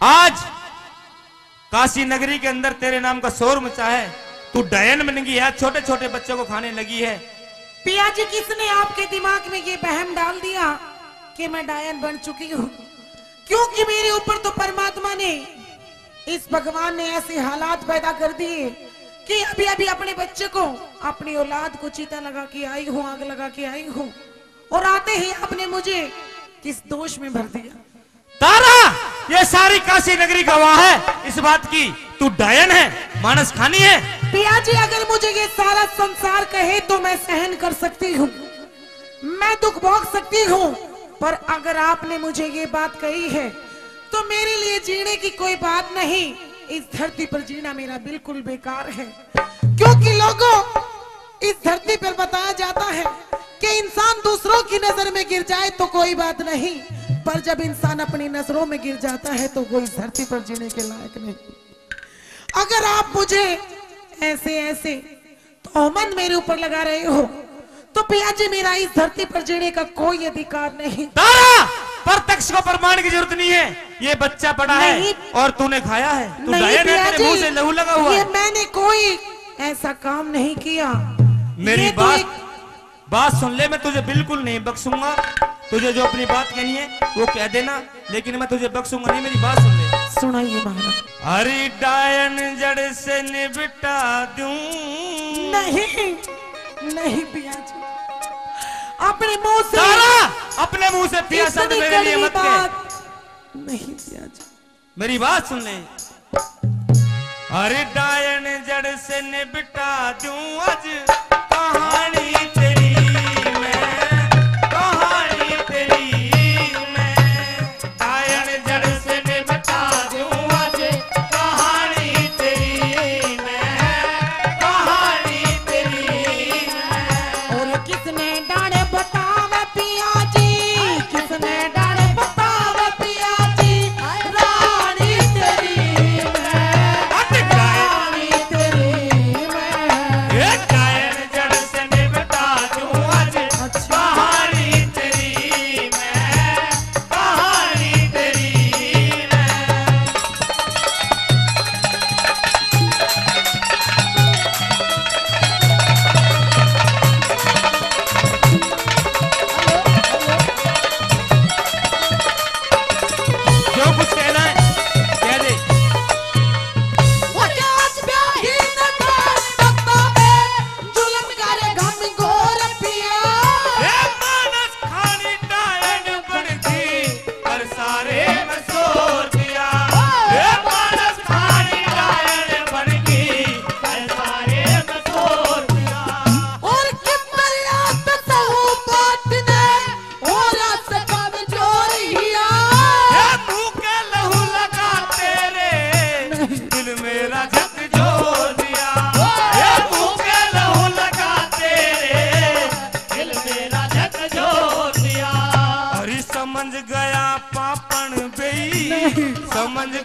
आज काशी नगरी के अंदर तेरे नाम का शोर मचा है। तू डयन बन गई है छोटे छोटे बच्चों को खाने लगी है। पिया जी किसने आपके दिमाग में ये बहम डाल दिया कि मैं डायन बन चुकी हूँ? क्योंकि मेरे ऊपर तो परमात्मा ने, इस भगवान ने ऐसे हालात पैदा कर दिए कि अभी अभी अपने बच्चे को अपनी औलाद को चीता लगा के आई हूँ, आग लगा के आई हूँ। और आते ही आपने मुझे किस दोष में भर दिया? तारा, ये सारी काशी नगरी गवाह है। इस बात की तू डायन है, मानस खानी है। पिया जी अगर मुझे ये सारा संसार कहे तो मैं सहन कर सकती हूँ। मैं दुख भोग सकती हूँ। पर अगर आपने मुझे ये बात कही है तो मेरे लिए जीने की कोई बात नहीं। इस धरती पर जीना मेरा बिल्कुल बेकार है। क्योंकि लोगों, इस धरती पर बताया जाता है कि इंसान दूसरों की नज़र में गिर जाए तो कोई बात नहीं। पर जब इंसान अपनी नज़रों में गिर जाता है तो वो इस धरती पर जीने के लायक नहीं। अगर आप मुझे ऐसे ऐसे तोहमत मेरे ऊपर लगा रहे हो तो पिया जी मेरा इस धरती पर जीने का कोई अधिकार नहीं। तारा प्रत्यक्ष को प्रमाण की ज़रूरत नहीं है। ये बच्चा पड़ा है और तूने खाया है। तू नहीं तेरे मुँह से लहू लगा हुआ ये है। मैंने कोई ऐसा काम नहीं किया। मेरी तो बात बात सुन ले मैं तुझे बिल्कुल नहीं बख्शूँगा। तुझे जो अपनी बात कहनी है वो कह देना लेकिन मैं तुझे बख्शूँगा नहीं मेरी बात सुन ले। सुनाइए महाराज। हरी डायन जड़ से निपटा दूँ। नहीं नहीं पिया जी। अपने मुँह से अपने मुँह से पिया शब्द मेरे लिए मत कह। बात। नहीं पिया जी। मेरी बात सुन ले। अरे डायन जड़ से निपटा दूँ आज कहानी तेरी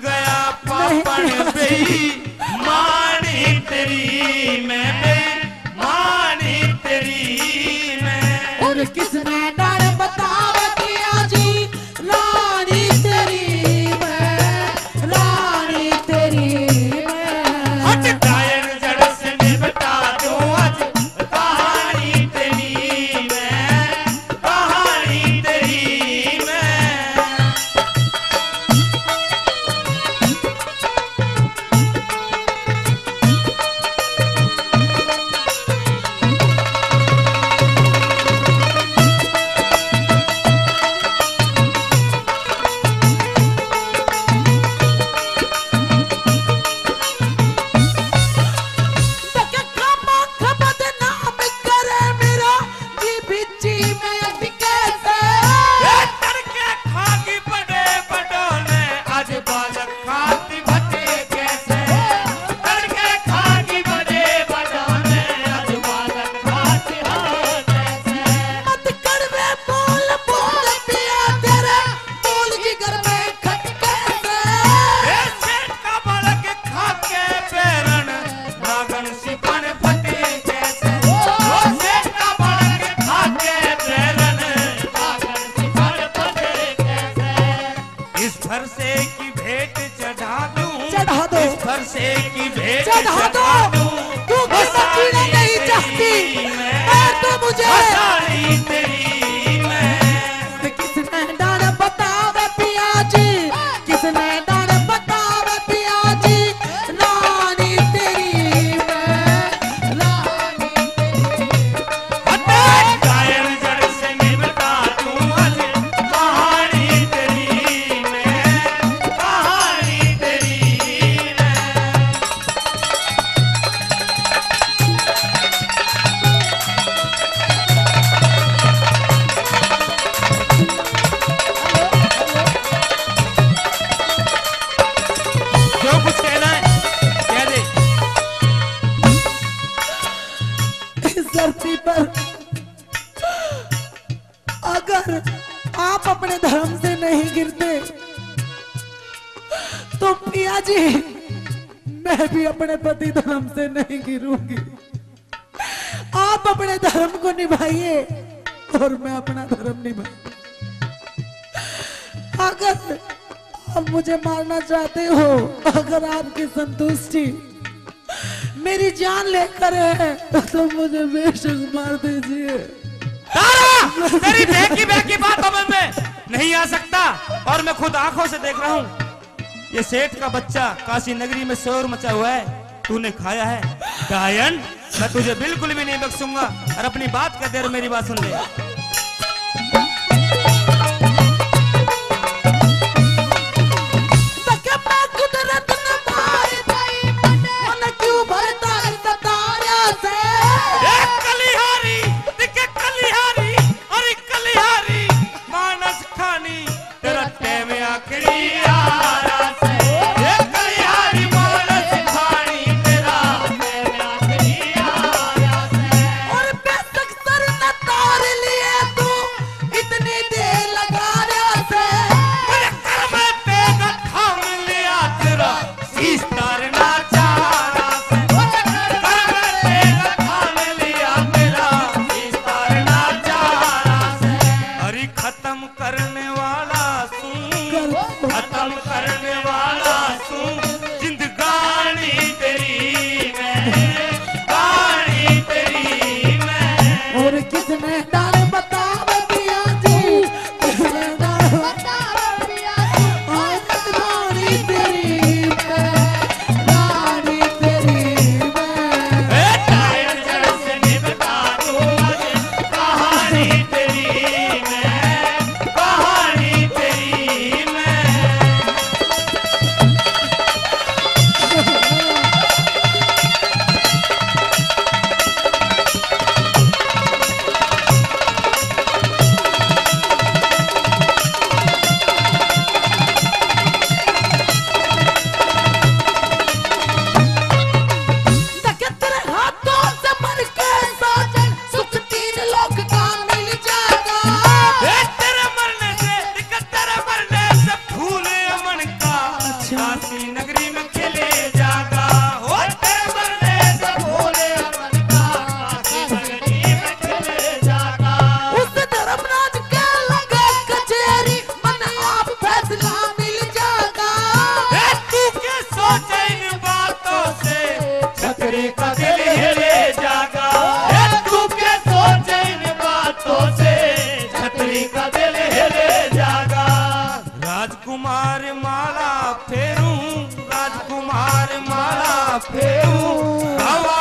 गया पापड़ बेई की भेंट तू नहीं चाहती। मैं तो मुझे। आप अपने धर्म से नहीं गिरते। तो पिया जी, मैं भी अपने पति धर्म से नहीं गिरूँगी। आप अपने धर्म को निभाइए और मैं अपना धर्म निभाऊ। अगर आप मुझे मारना चाहते हो, अगर आपकी संतुष्टि मेरी जान लेकर है तो मुझे बेशक मार दीजिए तेरी बैग की बातों में मैं नहीं आ सकता और मैं खुद आँखों से देख रहा हूँ। ये सेठ का बच्चा काशी नगरी में शोर मचा हुआ है। तूने खाया है। गायन, मैं तुझे बिल्कुल भी नहीं बख्सूँगा और अपनी बात का देर मेरी बात सुन ले। कर्म कर Deus, ao